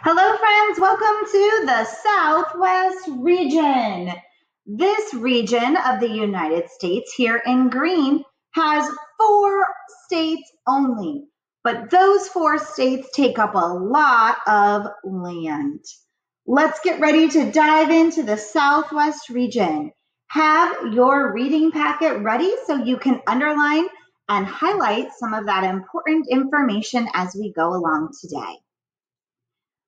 Hello, friends. Welcome to the Southwest region. This region of the United States here in green has four states only, but those four states take up a lot of land. Let's get ready to dive into the Southwest region. Have your reading packet ready so you can underline and highlight some of that important information as we go along today.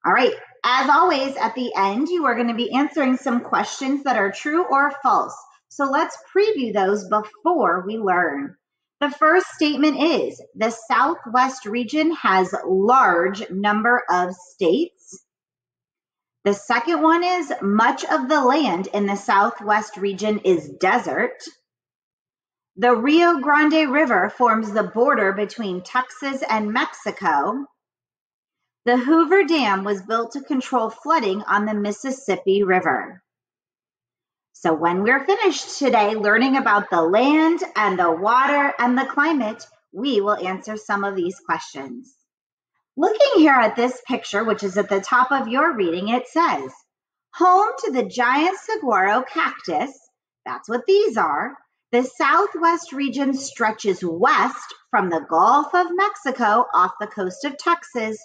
All right, as always, at the end, you are going to be answering some questions that are true or false. So let's preview those before we learn. The first statement is the Southwest region has large number of states. The second one is much of the land in the Southwest region is desert. The Rio Grande River forms the border between Texas and Mexico. The Hoover Dam was built to control flooding on the Mississippi River. So when we're finished today learning about the land and the water and the climate, we will answer some of these questions. Looking here at this picture, which is at the top of your reading, it says, home to the giant saguaro cactus, that's what these are, the southwest region stretches west from the Gulf of Mexico off the coast of Texas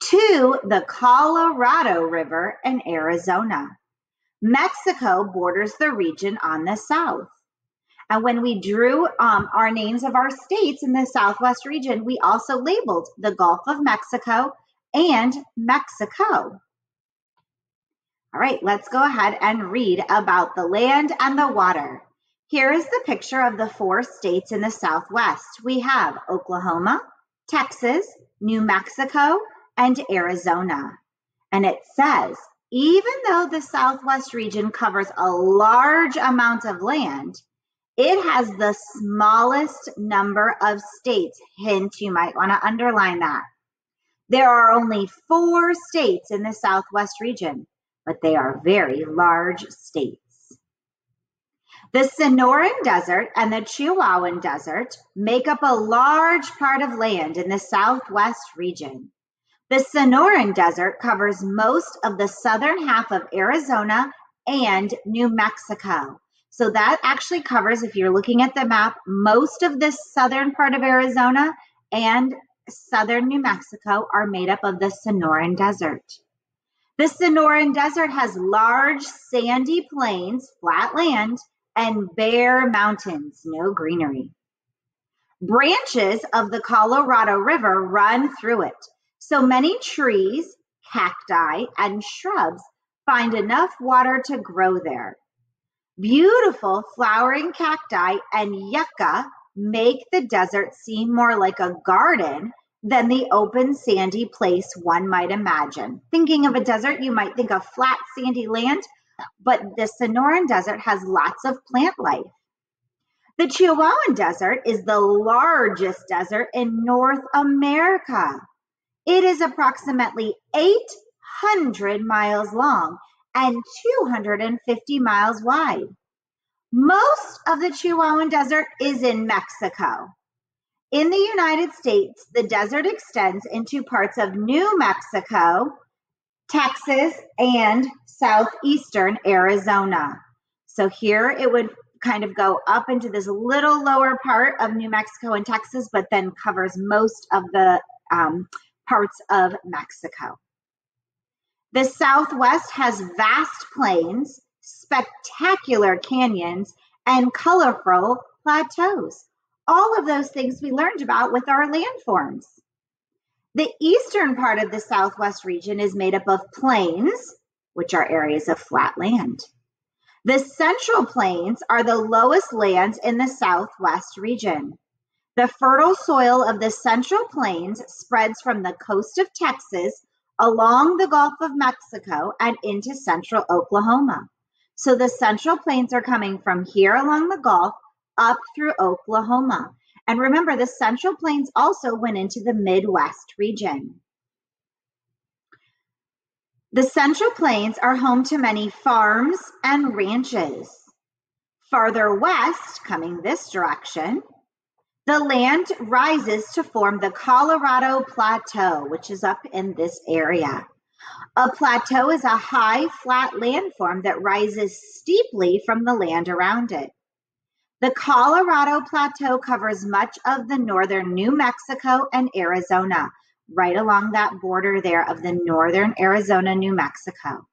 to the Colorado River in Arizona. Mexico borders the region on the south. And when we drew um, our names of our states in the southwest region, we also labeled the Gulf of Mexico and Mexico. All right, let's go ahead and read about the land and the water. Here is the picture of the four states in the southwest. We have Oklahoma, Texas, New Mexico, and Arizona. And it says, even though the Southwest region covers a large amount of land, it has the smallest number of states. Hint, you might want to underline that. There are only four states in the Southwest region, but they are very large states. The Sonoran Desert and the Chihuahuan Desert make up a large part of land in the Southwest region. The Sonoran Desert covers most of the southern half of Arizona and New Mexico. So that actually covers, if you're looking at the map, most of the southern part of Arizona and southern New Mexico are made up of the Sonoran Desert. The Sonoran Desert has large sandy plains, flat land, and bare mountains, no greenery. Branches of the Colorado River run through it. So many trees, cacti, and shrubs find enough water to grow there. Beautiful flowering cacti and yucca make the desert seem more like a garden than the open sandy place one might imagine. Thinking of a desert, you might think of flat sandy land, but the Sonoran Desert has lots of plant life. The Chihuahuan Desert is the largest desert in North America. It is approximately 800 miles long and 250 miles wide. Most of the Chihuahuan Desert is in Mexico. In the United States, the desert extends into parts of New Mexico, Texas, and southeastern Arizona. So here it would kind of go up into this little lower part of New Mexico and Texas, but then covers most of the um, parts of Mexico. The Southwest has vast plains, spectacular canyons, and colorful plateaus. All of those things we learned about with our landforms. The eastern part of the Southwest region is made up of plains, which are areas of flat land. The central plains are the lowest lands in the Southwest region. The fertile soil of the Central Plains spreads from the coast of Texas along the Gulf of Mexico and into central Oklahoma. So the Central Plains are coming from here along the Gulf up through Oklahoma. And remember, the Central Plains also went into the Midwest region. The Central Plains are home to many farms and ranches. Farther west, coming this direction, the land rises to form the Colorado Plateau, which is up in this area. A plateau is a high, flat landform that rises steeply from the land around it. The Colorado Plateau covers much of the northern New Mexico and Arizona, right along that border there of the northern Arizona, New Mexico.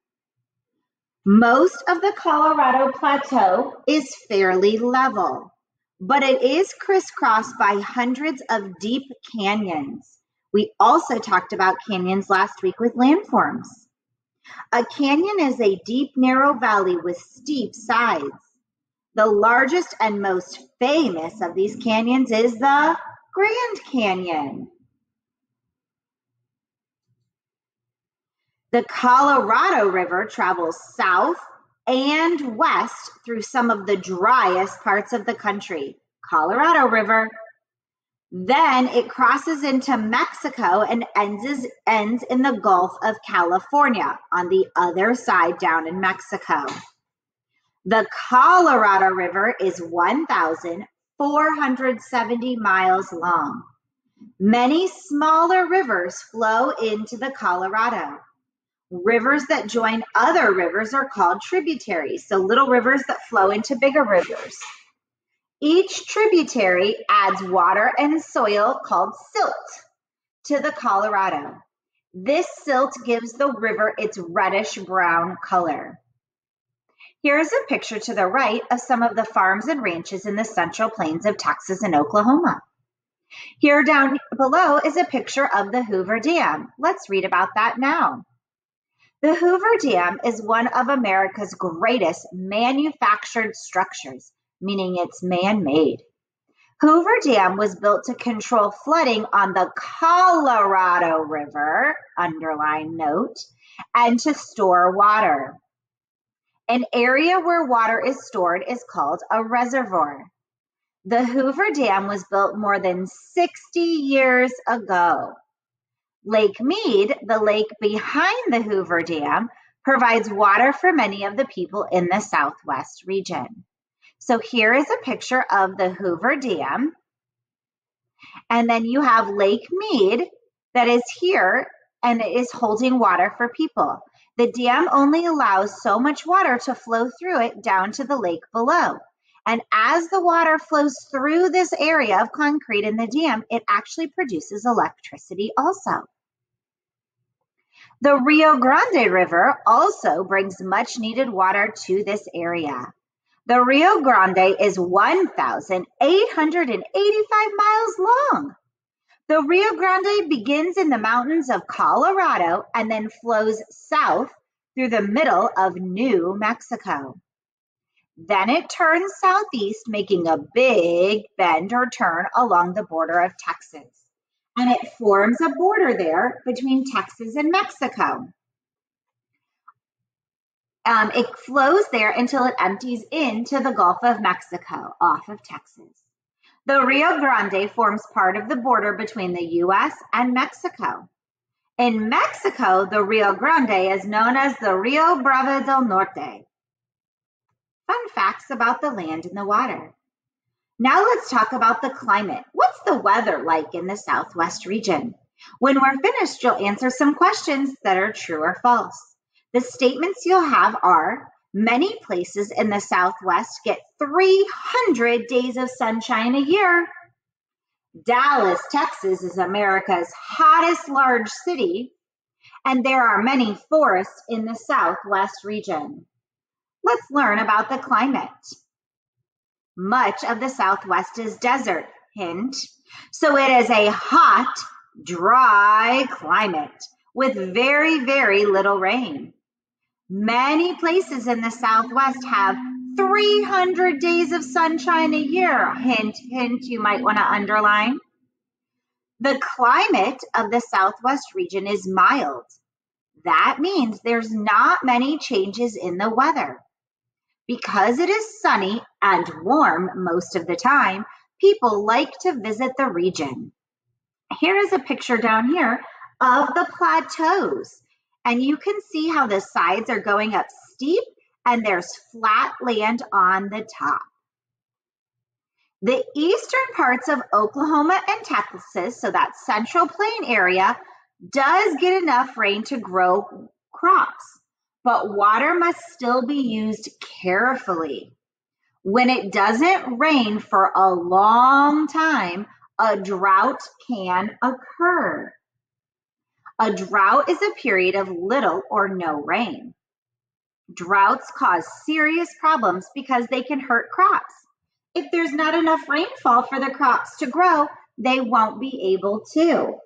Most of the Colorado Plateau is fairly level, but it is crisscrossed by hundreds of deep canyons. We also talked about canyons last week with landforms. A canyon is a deep, narrow valley with steep sides. The largest and most famous of these canyons is the Grand Canyon. The Colorado River travels south and west through some of the driest parts of the country. Colorado River. Then it crosses into Mexico and ends, ends in the Gulf of California on the other side down in Mexico. The Colorado River is 1,470 miles long. Many smaller rivers flow into the Colorado. Rivers that join other rivers are called tributaries, so little rivers that flow into bigger rivers. Each tributary adds water and soil called silt to the Colorado. This silt gives the river its reddish brown color. Here is a picture to the right of some of the farms and ranches in the central plains of Texas and Oklahoma. Here down below is a picture of the Hoover Dam. Let's read about that now. The Hoover Dam is one of America's greatest manufactured structures, meaning it's man-made. Hoover Dam was built to control flooding on the Colorado River, underline note, and to store water. An area where water is stored is called a reservoir. The Hoover Dam was built more than 60 years ago. Lake Mead, the lake behind the Hoover Dam, provides water for many of the people in the Southwest region. So here is a picture of the Hoover Dam. And then you have Lake Mead that is here and it is holding water for people. The dam only allows so much water to flow through it down to the lake below. And as the water flows through this area of concrete in the dam, it actually produces electricity also. The Rio Grande River also brings much needed water to this area. The Rio Grande is 1,885 miles long. The Rio Grande begins in the mountains of Colorado and then flows south through the middle of New Mexico. Then it turns southeast, making a big bend or turn along the border of Texas. And it forms a border there between Texas and Mexico. Um, it flows there until it empties into the Gulf of Mexico off of Texas. The Rio Grande forms part of the border between the US and Mexico. In Mexico, the Rio Grande is known as the Rio Bravo del Norte. Fun facts about the land and the water. Now let's talk about the climate. What's the weather like in the Southwest region? When we're finished, you'll answer some questions that are true or false. The statements you'll have are Many places in the Southwest get 300 days of sunshine a year. Dallas, Texas is America's hottest large city, and there are many forests in the Southwest region. Let's learn about the climate. Much of the Southwest is desert, hint. So it is a hot, dry climate with very, very little rain. Many places in the Southwest have 300 days of sunshine a year. Hint, hint, you might want to underline. The climate of the Southwest region is mild. That means there's not many changes in the weather. Because it is sunny and warm most of the time, people like to visit the region. Here is a picture down here of the plateaus. And you can see how the sides are going up steep and there's flat land on the top. The eastern parts of Oklahoma and Texas, so that central plain area, does get enough rain to grow crops, but water must still be used carefully. When it doesn't rain for a long time, a drought can occur. A drought is a period of little or no rain. Droughts cause serious problems because they can hurt crops. If there's not enough rainfall for the crops to grow, they won't be able to.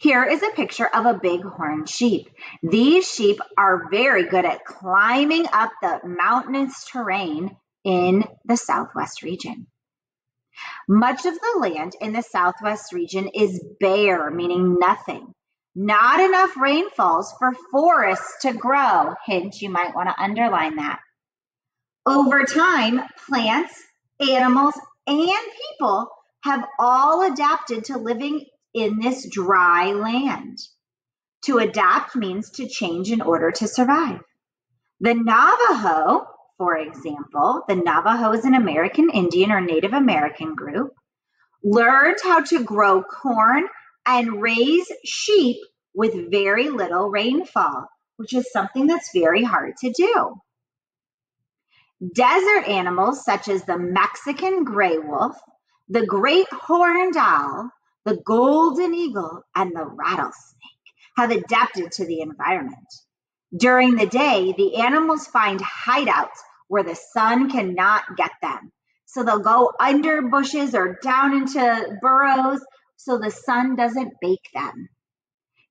Here is a picture of a bighorn sheep. These sheep are very good at climbing up the mountainous terrain in the Southwest region. Much of the land in the Southwest region is bare, meaning nothing. Not enough rainfalls for forests to grow. Hint, you might want to underline that. Over time, plants, animals, and people have all adapted to living in this dry land. To adapt means to change in order to survive. The Navajo, for example, the Navajo is an American Indian or Native American group, learned how to grow corn and raise sheep with very little rainfall, which is something that's very hard to do. Desert animals such as the Mexican gray wolf, the great horned owl, the golden eagle, and the rattlesnake have adapted to the environment. During the day, the animals find hideouts where the sun cannot get them. So they'll go under bushes or down into burrows so the sun doesn't bake them.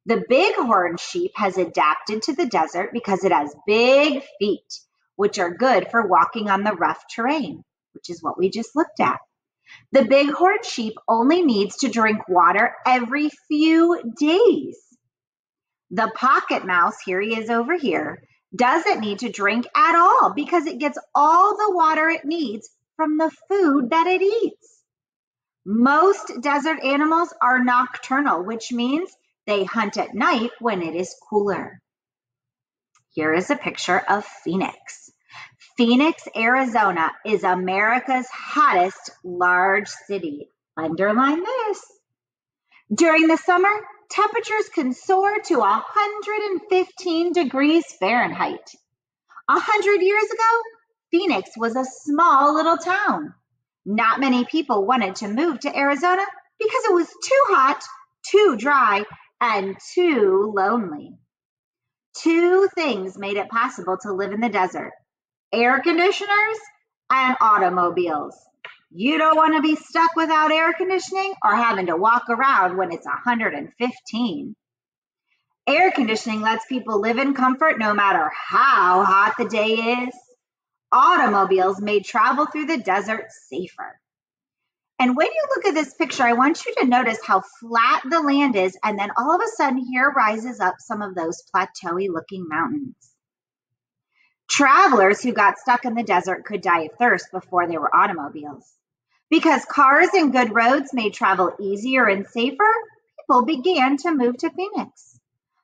The bighorn sheep has adapted to the desert because it has big feet, which are good for walking on the rough terrain, which is what we just looked at. The bighorn sheep only needs to drink water every few days. The pocket mouse, here he is over here, doesn't need to drink at all because it gets all the water it needs from the food that it eats. Most desert animals are nocturnal, which means they hunt at night when it is cooler. Here is a picture of Phoenix. Phoenix, Arizona is America's hottest large city. Underline this. During the summer, temperatures can soar to 115 degrees Fahrenheit. A hundred years ago, Phoenix was a small little town. Not many people wanted to move to Arizona because it was too hot, too dry, and too lonely. Two things made it possible to live in the desert air conditioners and automobiles. You don't want to be stuck without air conditioning or having to walk around when it's 115. Air conditioning lets people live in comfort no matter how hot the day is. Automobiles made travel through the desert safer. And when you look at this picture, I want you to notice how flat the land is, and then all of a sudden here rises up some of those plateauy looking mountains. Travelers who got stuck in the desert could die of thirst before there were automobiles. Because cars and good roads made travel easier and safer, people began to move to Phoenix.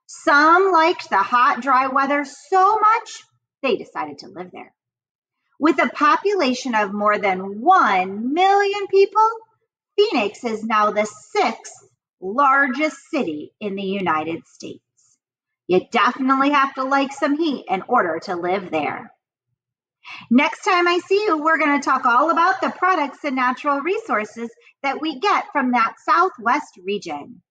Some liked the hot, dry weather so much, they decided to live there. With a population of more than 1 million people, Phoenix is now the sixth largest city in the United States. You definitely have to like some heat in order to live there. Next time I see you, we're going to talk all about the products and natural resources that we get from that Southwest region.